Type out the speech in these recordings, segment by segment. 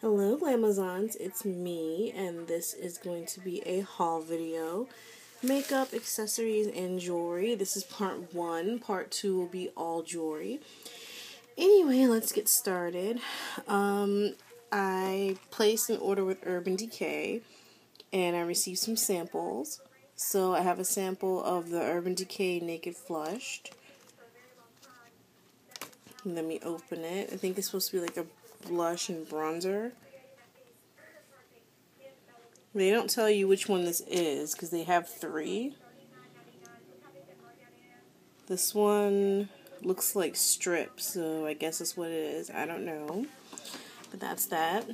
Hello Glamazons, it's me and this is going to be a haul video. Makeup, accessories, and jewelry. This is part one. Part two will be all jewelry. Anyway, let's get started. Um, I placed an order with Urban Decay and I received some samples. So I have a sample of the Urban Decay Naked Flushed. Let me open it. I think it's supposed to be like a blush and bronzer. They don't tell you which one this is because they have three. This one looks like strip, so I guess that's what it is. I don't know. But that's that.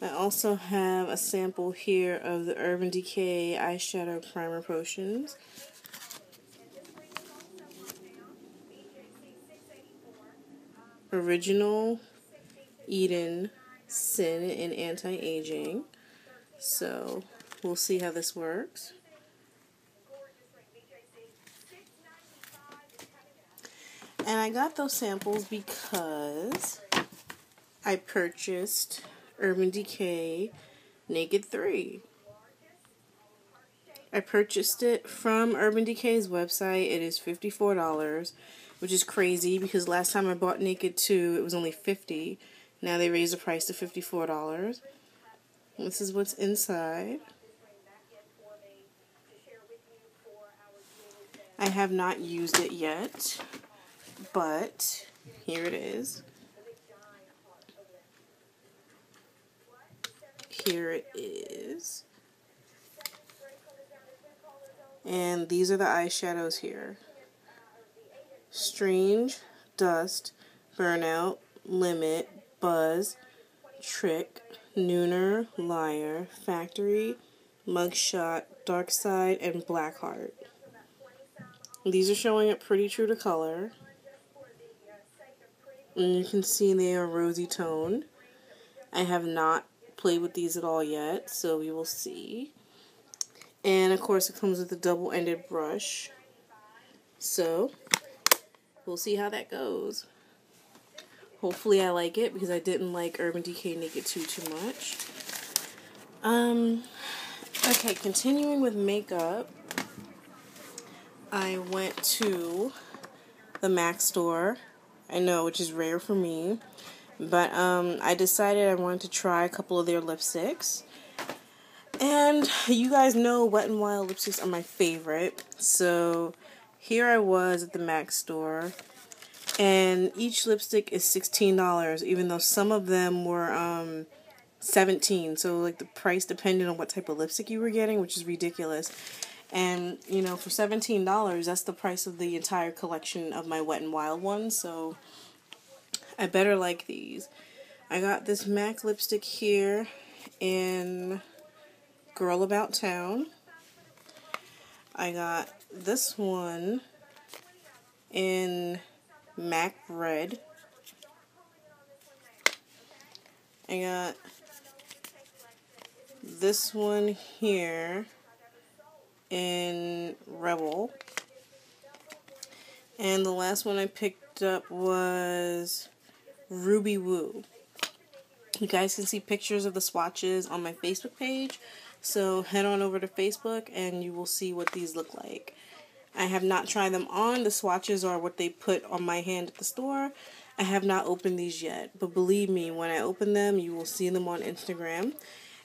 I also have a sample here of the Urban Decay Eyeshadow Primer Potions. Original Eden Sin and Anti-Aging. So we'll see how this works. And I got those samples because I purchased Urban Decay Naked 3. I purchased it from Urban Decay's website. It is $54, which is crazy because last time I bought Naked 2, it was only 50 now they raised the price to $54. This is what's inside. I have not used it yet, but here it is. Here it is. And these are the eyeshadows here. Strange, Dust, Burnout, Limit, Buzz, Trick, Nooner, Liar, Factory, Mugshot, Dark Side, and Blackheart. These are showing up pretty true to color. And you can see they are rosy toned. I have not played with these at all yet, so we will see. And of course it comes with a double-ended brush. So, we'll see how that goes. Hopefully I like it because I didn't like Urban Decay Naked 2 too much. Um, okay, continuing with makeup, I went to the MAC store. I know, which is rare for me. But um, I decided I wanted to try a couple of their lipsticks. And you guys know Wet n Wild lipsticks are my favorite. So here I was at the MAC store and each lipstick is $16 even though some of them were um 17 so like the price depended on what type of lipstick you were getting which is ridiculous. And you know for $17 that's the price of the entire collection of my wet and wild ones. So I better like these. I got this MAC lipstick here in Girl About Town. I got this one in MAC Red. I got this one here in Rebel. And the last one I picked up was Ruby Woo. You guys can see pictures of the swatches on my Facebook page. So head on over to Facebook and you will see what these look like. I have not tried them on. The swatches are what they put on my hand at the store. I have not opened these yet, but believe me, when I open them, you will see them on Instagram,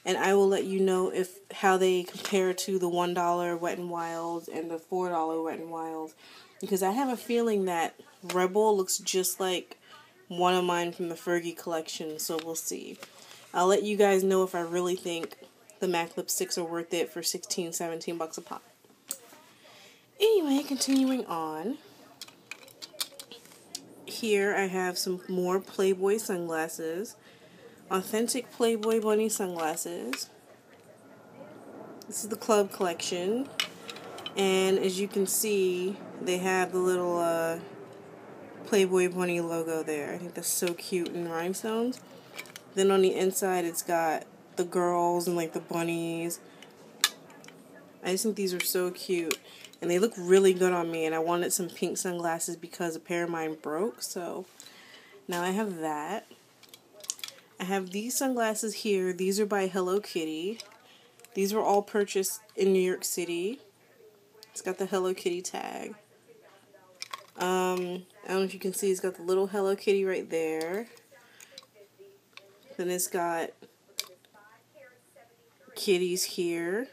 and I will let you know if how they compare to the one dollar Wet and Wild and the four dollar Wet and Wild, because I have a feeling that Rebel looks just like one of mine from the Fergie collection. So we'll see. I'll let you guys know if I really think the MAC lipsticks are worth it for 16, 17 bucks a pop. Anyway, continuing on. Here I have some more Playboy sunglasses. Authentic Playboy Bunny sunglasses. This is the club collection. And as you can see, they have the little uh, Playboy Bunny logo there. I think that's so cute in rhinestones. Then on the inside, it's got the girls and like the bunnies. I just think these are so cute and they look really good on me and I wanted some pink sunglasses because a pair of mine broke so now I have that I have these sunglasses here. These are by Hello Kitty. These were all purchased in New York City. It's got the Hello Kitty tag. Um, I don't know if you can see, it's got the little Hello Kitty right there. Then it's got kitties here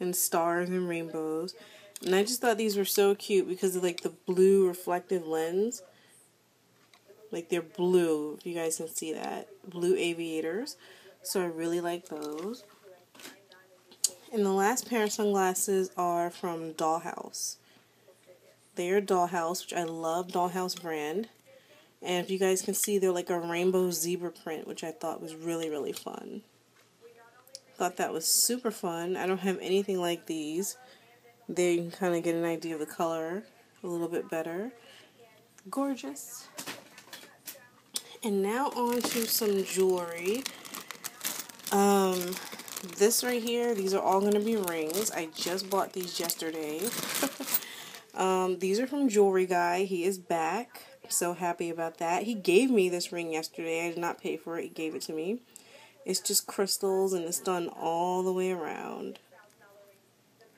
and stars and rainbows. And I just thought these were so cute because of like the blue reflective lens. Like they're blue, if you guys can see that. Blue aviators. So I really like those. And the last pair of sunglasses are from Dollhouse. They are Dollhouse, which I love Dollhouse brand. And if you guys can see, they're like a rainbow zebra print, which I thought was really, really fun. Thought that was super fun. I don't have anything like these. There you can kind of get an idea of the color a little bit better. Gorgeous. And now on to some jewelry. Um, this right here, these are all going to be rings. I just bought these yesterday. um, these are from Jewelry Guy. He is back. so happy about that. He gave me this ring yesterday. I did not pay for it. He gave it to me. It's just crystals and it's done all the way around.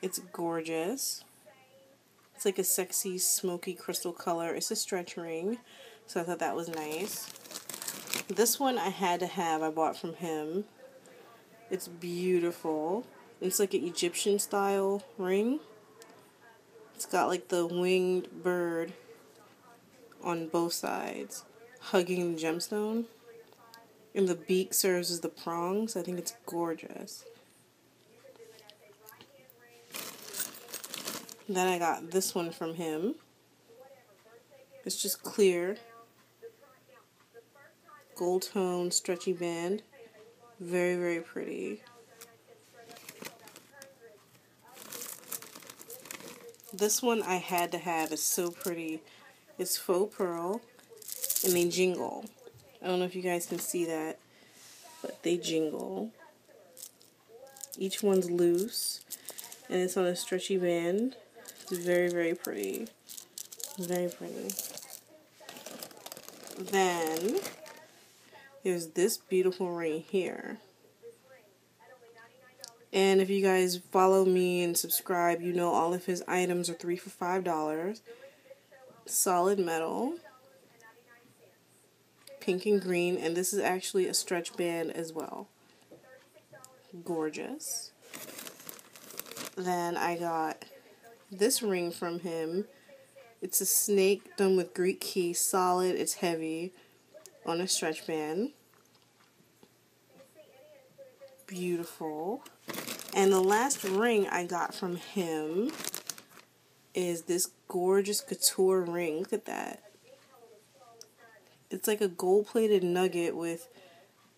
It's gorgeous. It's like a sexy, smoky crystal color. It's a stretch ring, so I thought that was nice. This one I had to have. I bought from him. It's beautiful. It's like an Egyptian style ring. It's got like the winged bird on both sides hugging the gemstone. And the beak serves as the prongs. I think it's gorgeous. Then I got this one from him. It's just clear. Gold tone stretchy band. Very, very pretty. This one I had to have. It's so pretty. It's faux pearl and they jingle. I don't know if you guys can see that, but they jingle. Each one's loose and it's on a stretchy band. It's very, very pretty. Very pretty. Then there's this beautiful ring here. And if you guys follow me and subscribe, you know all of his items are three for five dollars. Solid metal, pink and green, and this is actually a stretch band as well. Gorgeous. Then I got this ring from him. It's a snake done with Greek key, solid, it's heavy on a stretch band. Beautiful. And the last ring I got from him is this gorgeous couture ring. Look at that. It's like a gold plated nugget with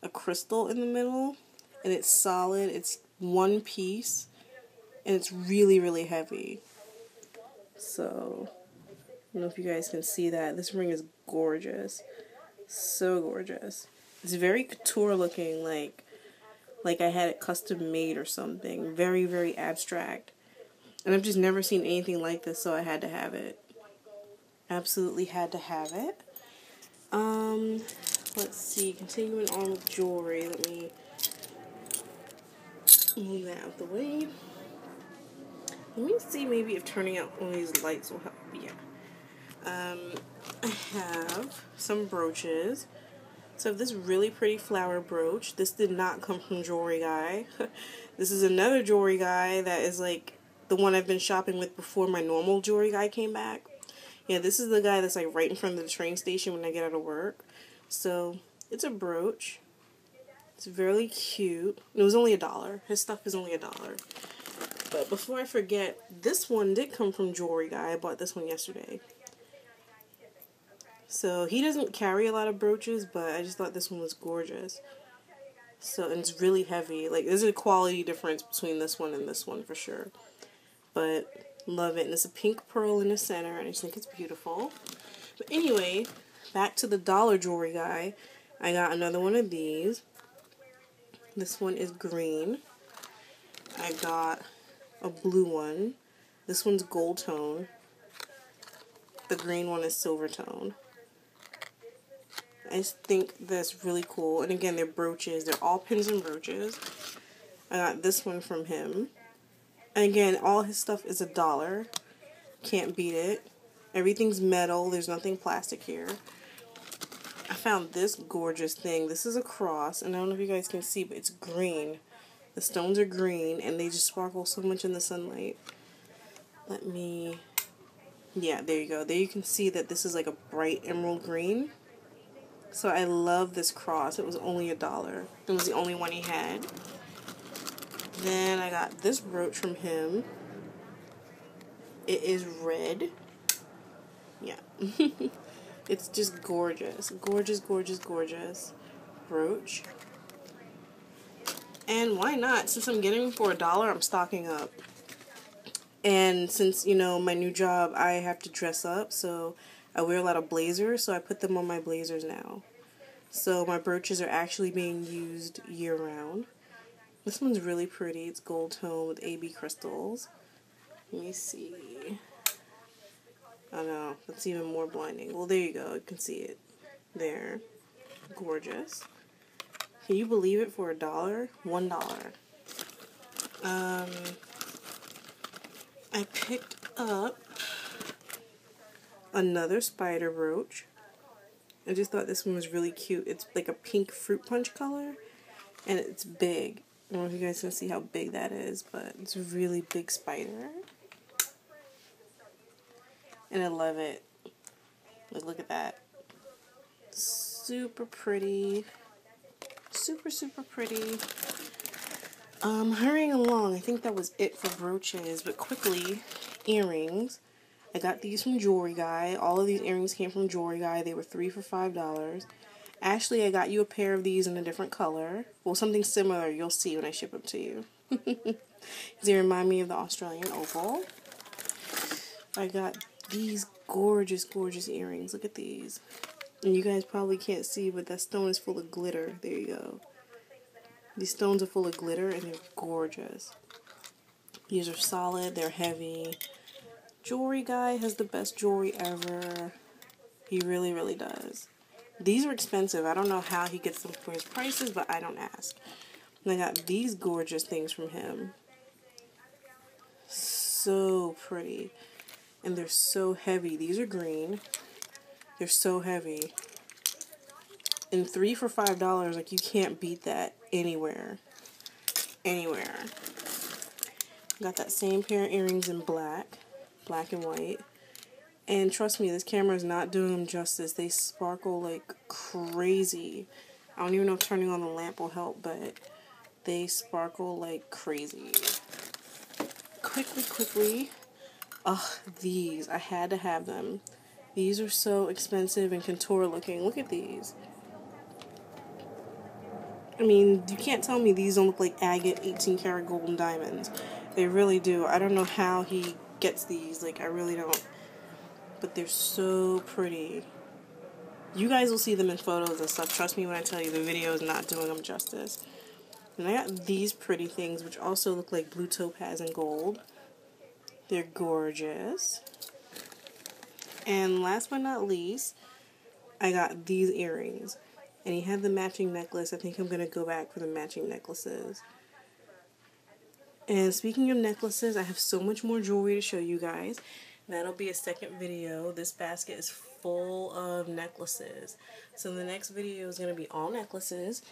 a crystal in the middle. And it's solid. It's one piece. And it's really, really heavy. So, I don't know if you guys can see that. This ring is gorgeous. So gorgeous. It's very couture looking, like like I had it custom made or something. Very, very abstract. And I've just never seen anything like this, so I had to have it. Absolutely had to have it. Um, let's see. Continuing on with jewelry. Let me move that out of the way. Let me see maybe if turning out one of these lights will help. Yeah. Um, I have some brooches. So this really pretty flower brooch. This did not come from Jewelry Guy. this is another Jewelry Guy that is like the one I've been shopping with before my normal Jewelry Guy came back. Yeah, this is the guy that's like right in front of the train station when I get out of work. So it's a brooch. It's very cute. It was only a dollar. His stuff is only a dollar. But before I forget, this one did come from Jewelry Guy. I bought this one yesterday. So he doesn't carry a lot of brooches, but I just thought this one was gorgeous. So and it's really heavy. Like there's a quality difference between this one and this one for sure. But love it. And it's a pink pearl in the center and I just think it's beautiful. But anyway, back to the dollar jewelry guy. I got another one of these. This one is green. I got a blue one. This one's gold tone. The green one is silver tone. I think that's really cool. And again, they're brooches. They're all pins and brooches. I got this one from him. And again, all his stuff is a dollar. Can't beat it. Everything's metal. There's nothing plastic here. I found this gorgeous thing. This is a cross, and I don't know if you guys can see, but it's green. The stones are green, and they just sparkle so much in the sunlight. Let me... Yeah, there you go. There you can see that this is like a bright emerald green. So I love this cross. It was only a dollar. It was the only one he had. Then I got this brooch from him. It is red. Yeah. it's just gorgeous. Gorgeous, gorgeous, gorgeous brooch. And why not? Since I'm getting them for a dollar, I'm stocking up. And since, you know, my new job, I have to dress up, so I wear a lot of blazers, so I put them on my blazers now. So my brooches are actually being used year round. This one's really pretty. It's gold tone with AB crystals. Let me see. I know, that's even more blinding. Well, there you go. You can see it. There. Gorgeous. Can you believe it for a dollar? One dollar. Um, I picked up another spider brooch. I just thought this one was really cute. It's like a pink fruit punch color, and it's big. I don't know if you guys can see how big that is, but it's a really big spider. And I love it. Like, look at that. Super pretty. Super, super pretty. Um, hurrying along, I think that was it for brooches, but quickly, earrings. I got these from Jewelry Guy. All of these earrings came from Jewelry Guy. They were three for five dollars. Ashley, I got you a pair of these in a different color. Well, something similar you'll see when I ship them to you. they remind me of the Australian opal. I got these gorgeous, gorgeous earrings. Look at these. And you guys probably can't see, but that stone is full of glitter. There you go. These stones are full of glitter and they're gorgeous. These are solid, they're heavy. Jewelry guy has the best jewelry ever. He really, really does. These are expensive. I don't know how he gets them for his prices, but I don't ask. And I got these gorgeous things from him. So pretty. And they're so heavy. These are green. They're so heavy. And three for five dollars, like you can't beat that anywhere. Anywhere. Got that same pair of earrings in black. Black and white. And trust me, this camera is not doing them justice. They sparkle like crazy. I don't even know if turning on the lamp will help, but they sparkle like crazy. Quickly, quickly. Ugh, these. I had to have them. These are so expensive and contour looking. Look at these. I mean, you can't tell me these don't look like agate 18 karat gold and diamonds. They really do. I don't know how he gets these. Like, I really don't but they're so pretty. You guys will see them in photos and stuff. Trust me when I tell you the video is not doing them justice. And I got these pretty things, which also look like blue topaz and gold. They're gorgeous. And last but not least, I got these earrings. And he had the matching necklace. I think I'm going to go back for the matching necklaces. And speaking of necklaces, I have so much more jewelry to show you guys. That'll be a second video. This basket is full of necklaces. So the next video is going to be all necklaces.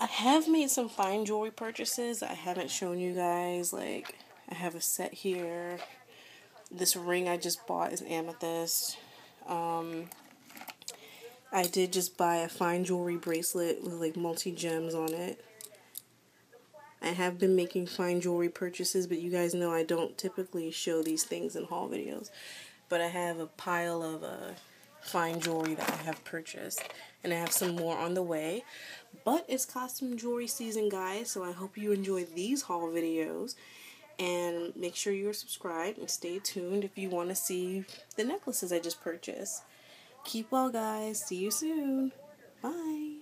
I have made some fine jewelry purchases I haven't shown you guys. Like, I have a set here. This ring I just bought is amethyst. Um, I did just buy a fine jewelry bracelet with like multi-gems on it. I have been making fine jewelry purchases, but you guys know I don't typically show these things in haul videos. But I have a pile of uh, fine jewelry that I have purchased, and I have some more on the way. But it's costume jewelry season, guys, so I hope you enjoy these haul videos. And make sure you're subscribed and stay tuned if you want to see the necklaces I just purchased. Keep well, guys. See you soon. Bye.